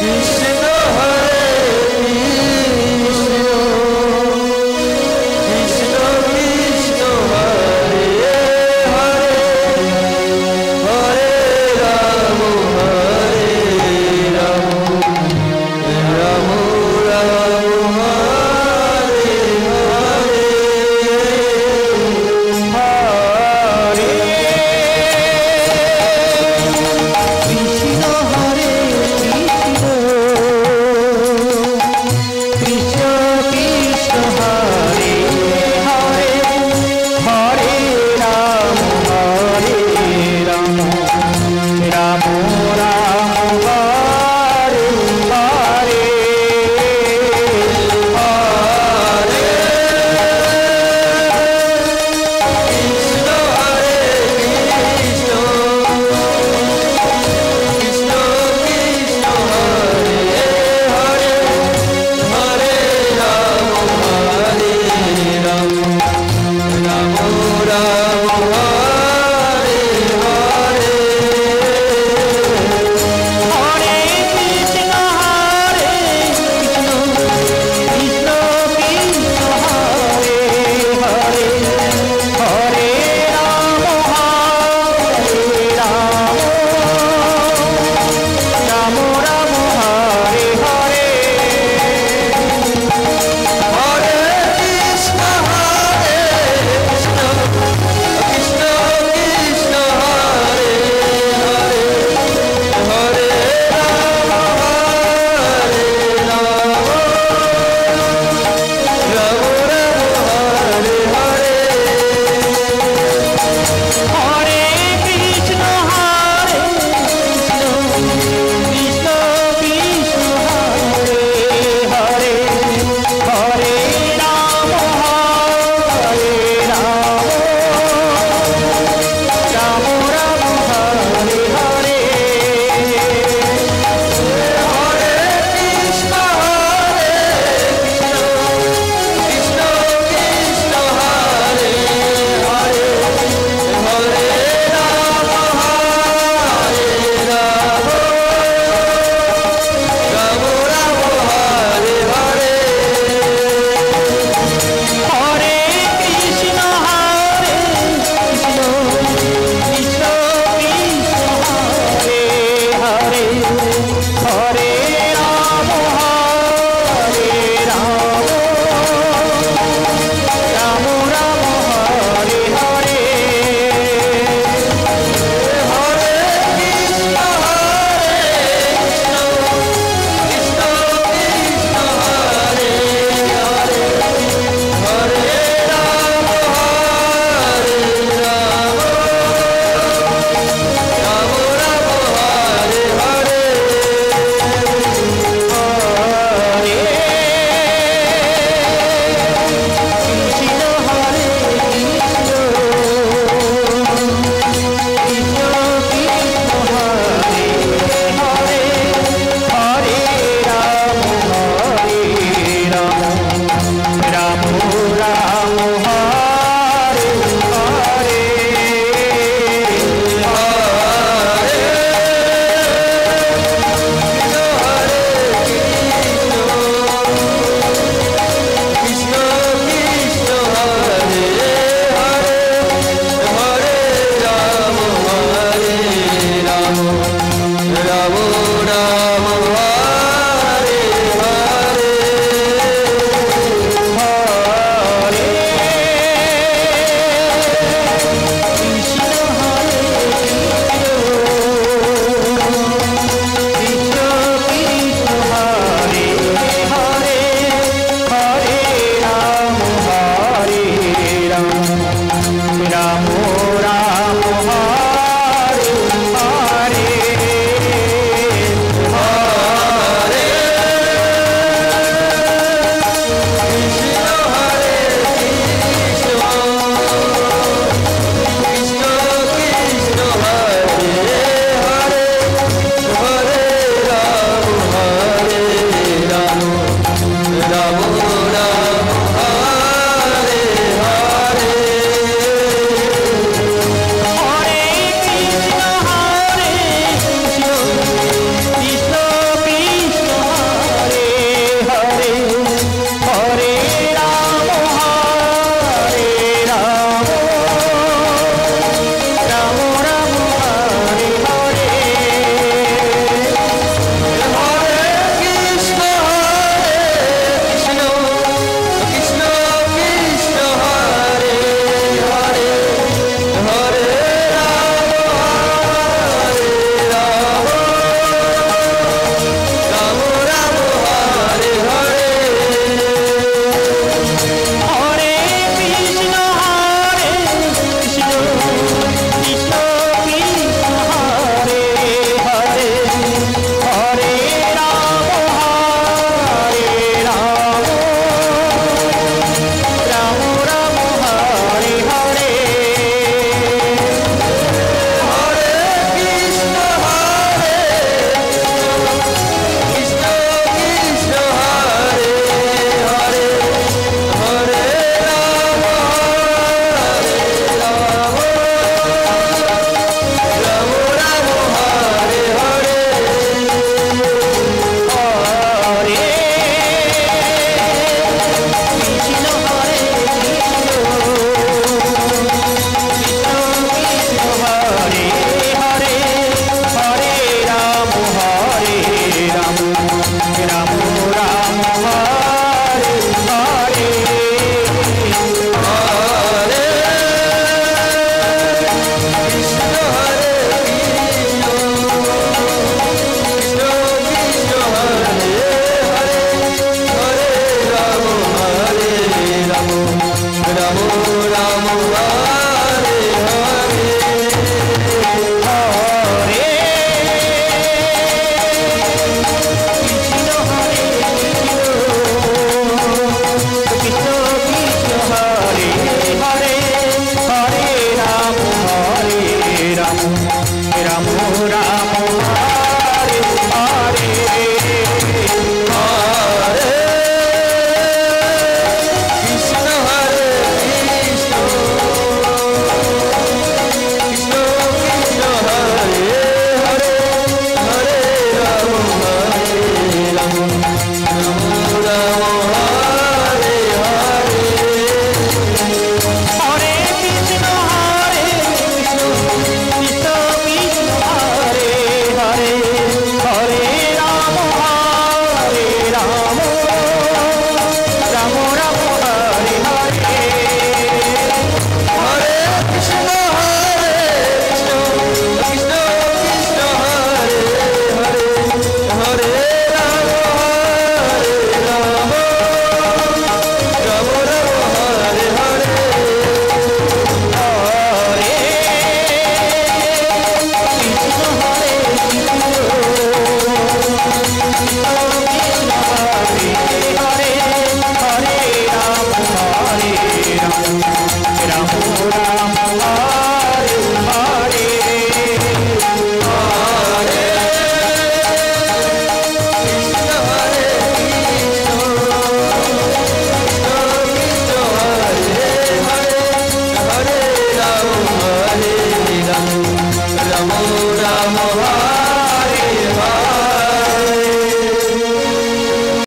Yes.